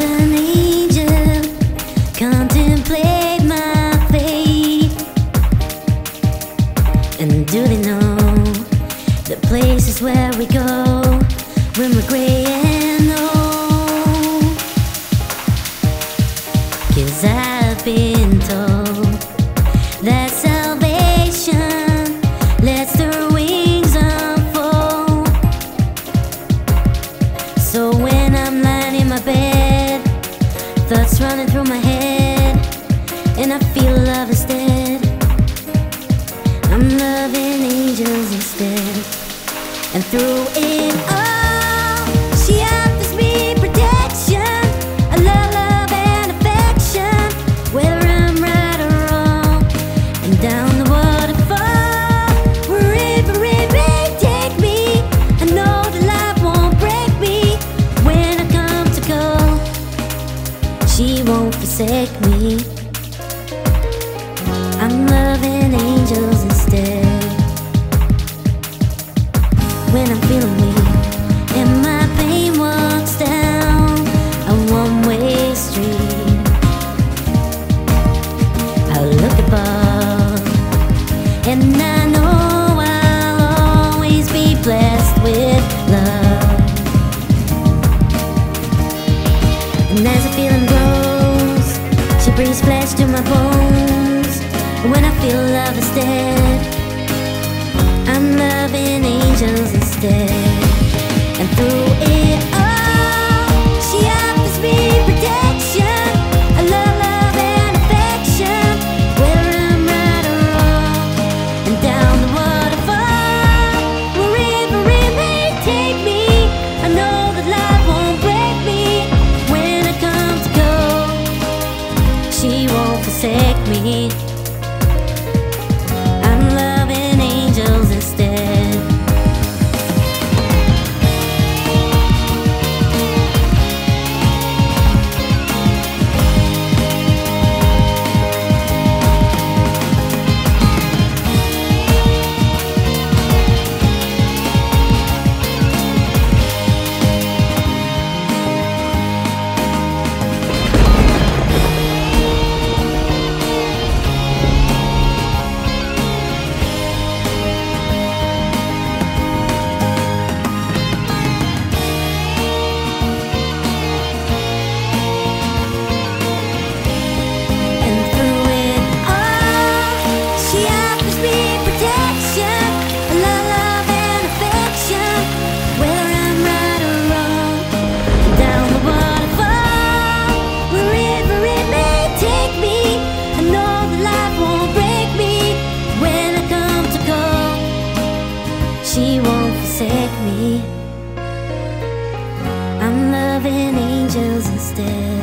an angel contemplate my fate. And do they know the places where we go when we're gray I feel love instead. I'm loving angels instead, and through it all, she offers me protection, a love, love and affection, whether I'm right or wrong, and down the waterfall, wherever it may take me. I know that life won't break me when I come to go. She won't forsake me. With love. And as the feeling grows, she brings flesh to my bones. When I feel love instead, I'm loving angels instead. And through it angels instead.